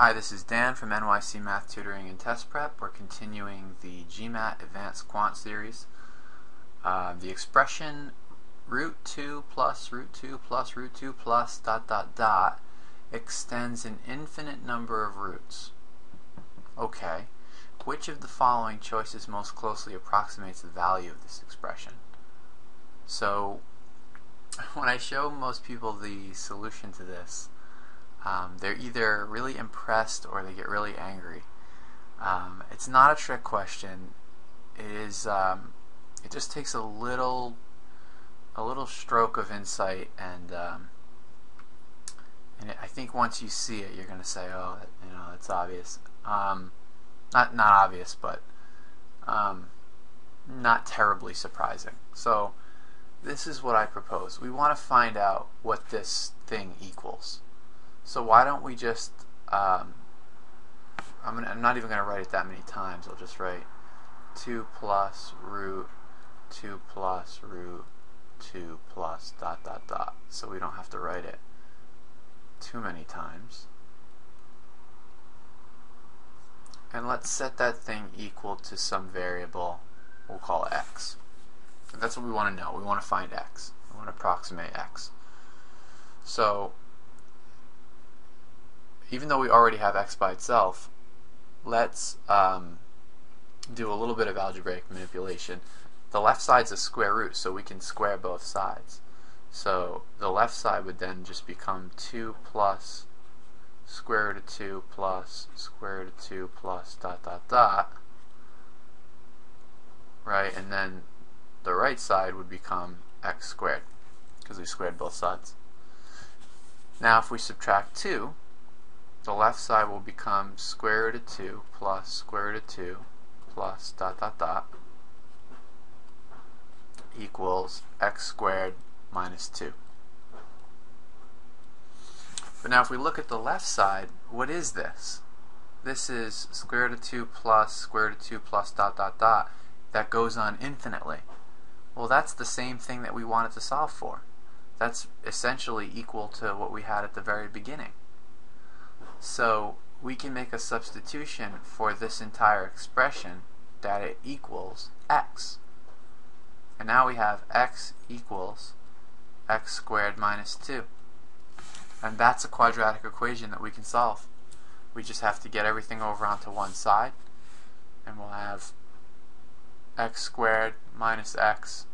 Hi, this is Dan from NYC Math Tutoring and Test Prep. We're continuing the GMAT Advanced Quant series. Uh, the expression root 2 plus root 2 plus root 2 plus dot dot dot extends an infinite number of roots. Okay, which of the following choices most closely approximates the value of this expression? So, when I show most people the solution to this, um, they're either really impressed or they get really angry. Um, it's not a trick question. It is. Um, it just takes a little, a little stroke of insight, and um, and it, I think once you see it, you're going to say, "Oh, you know, it's obvious." Um, not not obvious, but um, not terribly surprising. So this is what I propose. We want to find out what this thing equals. So why don't we just, um, I'm, gonna, I'm not even going to write it that many times. I'll just write 2 plus root 2 plus root 2 plus dot dot dot. So we don't have to write it too many times. And let's set that thing equal to some variable we'll call x. And that's what we want to know. We want to find x. We want to approximate x. So even though we already have x by itself, let's um, do a little bit of algebraic manipulation. The left side's a square root, so we can square both sides. So the left side would then just become 2 plus square root of 2 plus square root of 2 plus dot dot dot. Right, and then the right side would become x squared because we squared both sides. Now if we subtract 2, the left side will become square root of 2 plus square root of 2 plus dot dot dot equals x squared minus 2. But now if we look at the left side, what is this? This is square root of 2 plus square root of 2 plus dot dot dot that goes on infinitely. Well, that's the same thing that we wanted to solve for. That's essentially equal to what we had at the very beginning. So we can make a substitution for this entire expression that it equals x. And now we have x equals x squared minus 2. And that's a quadratic equation that we can solve. We just have to get everything over onto one side and we'll have x squared minus x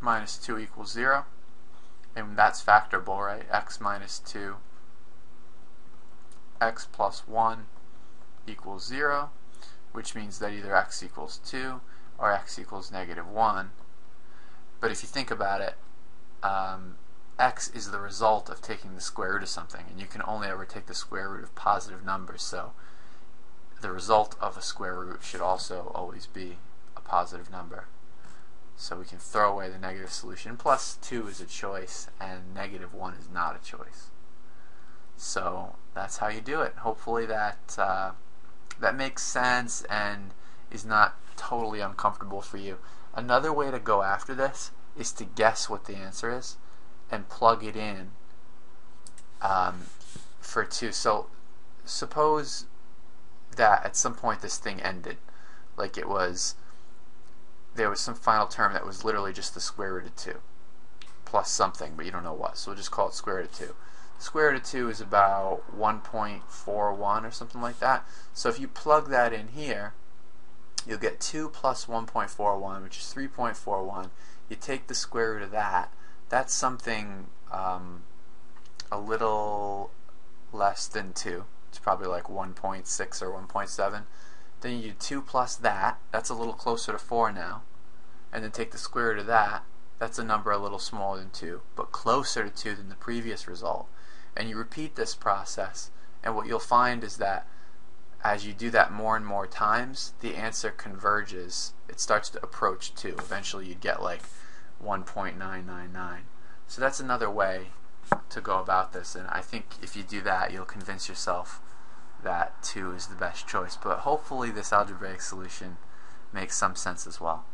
minus 2 equals 0. And that's factorable, right? x minus 2 x plus 1 equals 0, which means that either x equals 2 or x equals negative 1. But if you think about it, um, x is the result of taking the square root of something, and you can only ever take the square root of positive numbers, so the result of a square root should also always be a positive number. So we can throw away the negative solution. Plus 2 is a choice, and negative 1 is not a choice. So that's how you do it. Hopefully that uh, that makes sense and is not totally uncomfortable for you. Another way to go after this is to guess what the answer is and plug it in um, for two. So suppose that at some point this thing ended, like it was there was some final term that was literally just the square root of 2 plus something, but you don't know what. So we'll just call it square root of 2 square root of 2 is about 1.41 or something like that. So if you plug that in here, you'll get 2 plus 1.41, which is 3.41. You take the square root of that. That's something um, a little less than 2. It's probably like 1.6 or 1.7. Then you do 2 plus that. That's a little closer to 4 now. And then take the square root of that. That's a number a little smaller than 2, but closer to 2 than the previous result and you repeat this process and what you'll find is that as you do that more and more times the answer converges. It starts to approach 2 eventually you'd get like 1.999 so that's another way to go about this and I think if you do that you'll convince yourself that 2 is the best choice. But hopefully this algebraic solution makes some sense as well